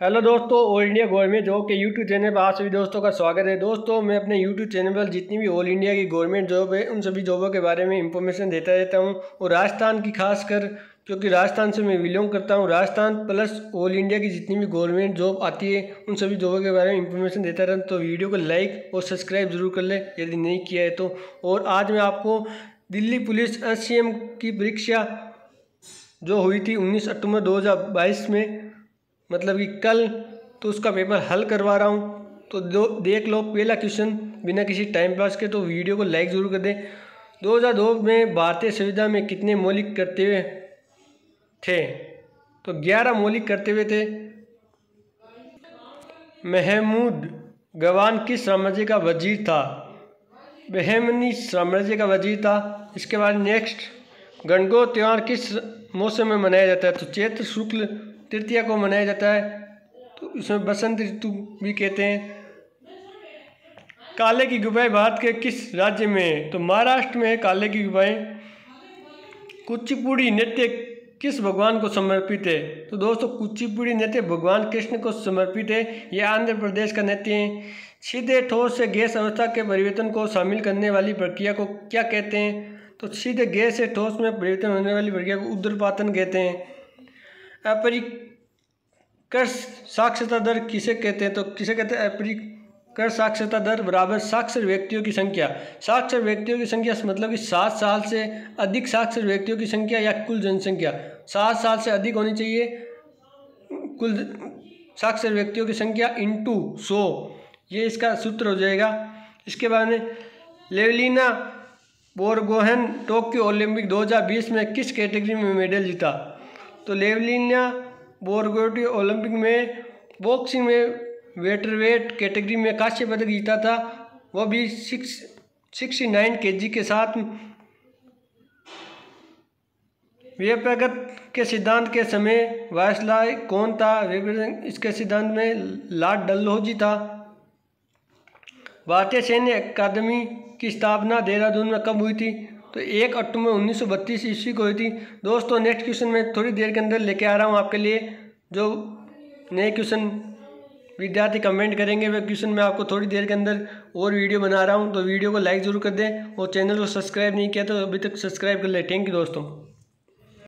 Hello दोस्तों all India government job के YouTube channel पर आप सभी दोस्तों का स्वागत है। दोस्तों, मैं अपने यूट्यूब चैनल पर जितनी भी ऑल इंडिया की गवर्नमेंट जॉब है, उन सभी जॉबों के बारे में इंफॉर्मेशन देता रहता हूँ। और राजस्थान की खासकर, क्योंकि राजस्थान से मैं बिलोंग करता हूँ, राजस्थान प्लस ऑल इंडिया की जितनी भी गवर्नमेंट जॉब आती है, उन सभी जॉबों के बारे में इंफॉर्मेशन देता रहता हूँ। तो वीडियो को लाइक और सब्सक्राइब ज़रूर कर लें, यदि नहीं किया है तो। और आज मैं आपको दिल्ली पुलिस एस की परीक्षा जो हुई थी उन्नीस अक्टूबर दो हज़ार बाईस में मतलब कि कल तो उसका पेपर हल करवा रहा हूँ। तो दो, देख लो, पहला क्वेश्चन बिना किसी टाइम पास के तो वीडियो को लाइक ज़रूर कर दें। दो हज़ार दो में भारतीय संविधान में कितने मौलिक करते हुए थे? तो ग्यारह मौलिक करते हुए थे। महमूद गवान किस साम्राज्य का वज़ीर था? बहमनी साम्राज्य का वज़ीर था। इसके बाद नेक्स्ट गणगो त्यौहार किस मौसम में मनाया जाता है? तो चैत्र, शुक्ल तृतीया को मनाया जाता है तो इसमें बसंत ऋतु भी कहते हैं। काले की गुबाएँ भारत के किस राज्य में है? तो महाराष्ट्र में काले की गुबाएँ। कुचिपुड़ी नृत्य किस भगवान को समर्पित है? तो दोस्तों, कुचिपुड़ी नृत्य भगवान कृष्ण को समर्पित है। यह आंध्र प्रदेश का नृत्य है। सीधे ठोस से गैस अवस्था के परिवर्तन को शामिल करने वाली प्रक्रिया को क्या कहते हैं? तो सीधे गैस से ठोस में परिवर्तन होने वाली प्रक्रिया को उद्रपातन कहते हैं। अपरिकर साक्षरता दर किसे कहते हैं? तो किसे कहते हैं? अपरिकर साक्षरता दर बराबर साक्षर व्यक्तियों की संख्या। साक्षर व्यक्तियों की संख्या मतलब कि सात साल से अधिक साक्षर व्यक्तियों की संख्या या कुल जनसंख्या। सात साल से अधिक होनी चाहिए। कुल साक्षर व्यक्तियों की संख्या इंटू सौ। ये इसका सूत्र हो जाएगा। इसके बाद में लेवलिना बोरगोहन टोक्यो ओलंपिक 2020 में किस कैटेगरी में मेडल जीता? तो लेवलिना बोरगोटी ओलंपिक में बॉक्सिंग में वेटरवेट कैटेगरी में कांस्य पदक जीता था। वह भी सिक्स, सिक्सटी नाइन के जी के साथ। व्यपगत के सिद्धांत के समय वायसलाय कौन था? इसके सिद्धांत में लार्ड डल्होजी था। भारतीय सैन्य अकादमी की स्थापना देहरादून में कब हुई थी? तो एक अक्टूबर उन्नीस सौ बत्तीस ईस्वी को हुई थी। दोस्तों नेक्स्ट क्वेश्चन में थोड़ी देर के अंदर लेके आ रहा हूँ आपके लिए। जो नए क्वेश्चन विद्यार्थी कमेंट करेंगे वह क्वेश्चन मैं आपको थोड़ी देर के अंदर और वीडियो बना रहा हूँ। तो वीडियो को लाइक ज़रूर कर दें और चैनल को सब्सक्राइब नहीं किया तो अभी तक सब्सक्राइब कर लें। थैंक यू दोस्तों।